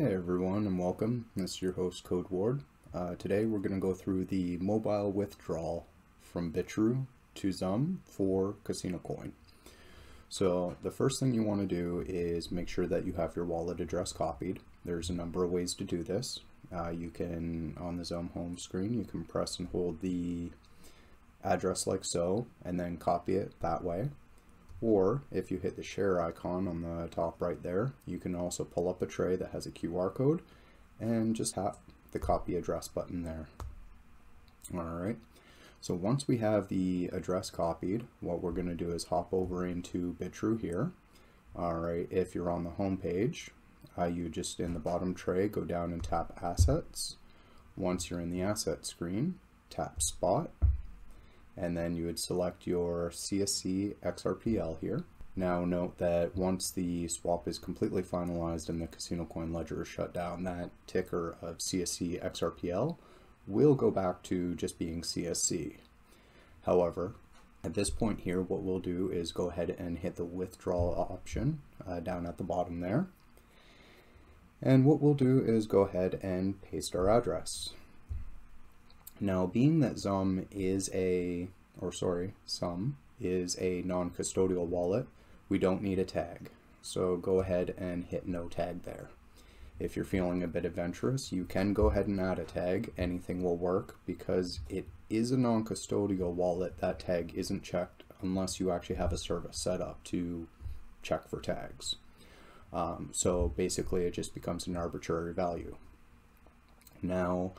Hey everyone and welcome. This is your host Codeward. Uh, today we're going to go through the mobile withdrawal from Bitrue to XUMM for CasinoCoin. So the first thing you want to do is make sure that you have your wallet address copied. There's a number of ways to do this. Uh, you can, on the XUMM home screen, you can press and hold the address like so and then copy it that way. Or if you hit the share icon on the top right there, you can also pull up a tray that has a QR code and just tap the copy address button there. All right. So once we have the address copied, what we're going to do is hop over into Bitrue here. All right. If you're on the home page, uh, you just in the bottom tray, go down and tap assets. Once you're in the asset screen, tap spot and then you would select your CSC XRPL here. Now note that once the swap is completely finalized and the CasinoCoin ledger is shut down, that ticker of CSC XRPL will go back to just being CSC. However, at this point here, what we'll do is go ahead and hit the withdrawal option uh, down at the bottom there. And what we'll do is go ahead and paste our address. Now, being that XUMM is a, or sorry, some, is a non-custodial wallet, we don't need a tag. So go ahead and hit no tag there. If you're feeling a bit adventurous, you can go ahead and add a tag. Anything will work because it is a non-custodial wallet. That tag isn't checked unless you actually have a service set up to check for tags. Um, so basically it just becomes an arbitrary value. Now,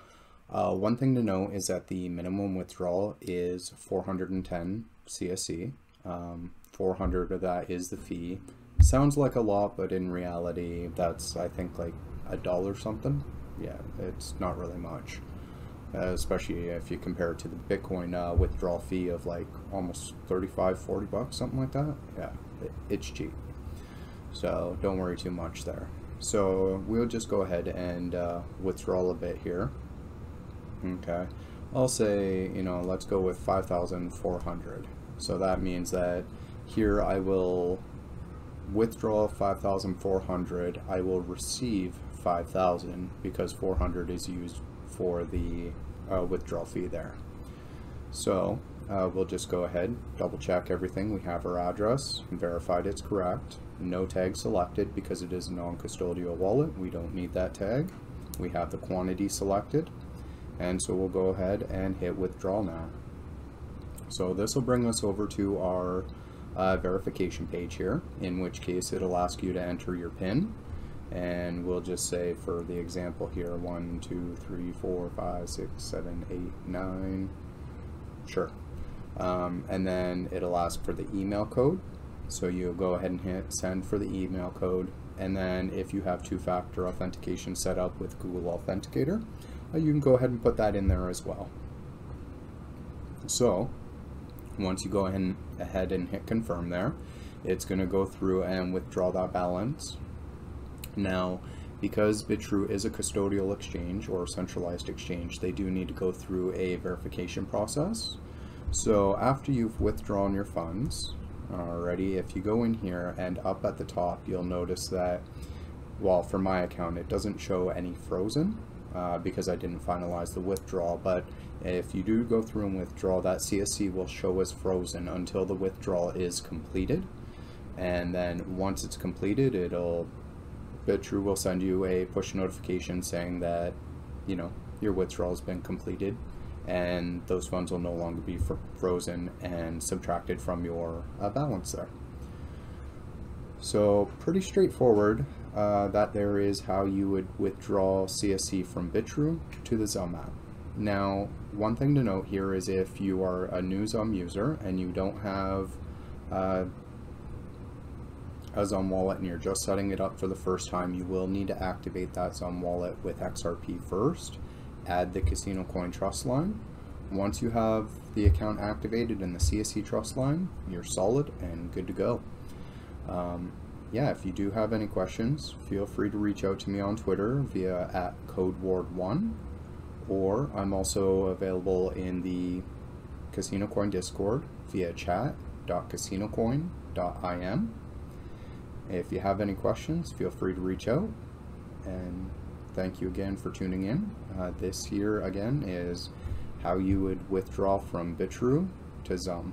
uh, one thing to note is that the minimum withdrawal is 410 CSC. Um, 400 of that is the fee. Sounds like a lot, but in reality, that's I think like a dollar something. Yeah, it's not really much, especially if you compare it to the Bitcoin uh, withdrawal fee of like almost 35, 40 bucks, something like that. Yeah, it, it's cheap. So don't worry too much there. So we'll just go ahead and uh, withdraw a bit here. Okay, I'll say, you know, let's go with 5,400. So that means that here I will withdraw 5,400. I will receive 5,000 because 400 is used for the uh, withdrawal fee there. So uh, we'll just go ahead, double check everything. We have our address, verified it's correct. No tag selected because it is a non-custodial wallet. We don't need that tag. We have the quantity selected. And so we'll go ahead and hit withdraw now. So this will bring us over to our uh, verification page here, in which case it'll ask you to enter your PIN. And we'll just say for the example here, one, two, three, four, five, six, seven, eight, nine. Sure. Um, and then it'll ask for the email code. So you'll go ahead and hit send for the email code. And then if you have two-factor authentication set up with Google Authenticator, Uh, you can go ahead and put that in there as well. So once you go ahead and hit confirm there, it's going to go through and withdraw that balance. Now, because Bitrue is a custodial exchange or centralized exchange, they do need to go through a verification process. So after you've withdrawn your funds, already, if you go in here and up at the top, you'll notice that, well, for my account, it doesn't show any frozen uh, because I didn't finalize the withdrawal. But if you do go through and withdraw, that CSC will show as frozen until the withdrawal is completed. And then once it's completed, it'll Bitrue will send you a push notification saying that, you know, your withdrawal has been completed and those funds will no longer be fr frozen and subtracted from your uh, balance there. So pretty straightforward uh, that there is how you would withdraw CSC from Bitrue to the XUMM app. Now, one thing to note here is if you are a new XUMM user and you don't have uh, a XUMM wallet and you're just setting it up for the first time, you will need to activate that XUMM wallet with XRP first. Add the CasinoCoin Trust line. Once you have the account activated in the CSC Trust line, you're solid and good to go. Um, yeah, if you do have any questions, feel free to reach out to me on Twitter via at CodeWard1, or I'm also available in the CasinoCoin Discord via chat.casinocoin.im. If you have any questions, feel free to reach out, and thank you again for tuning in. Uh, this here again is how you would withdraw from Bitrue to XUMM.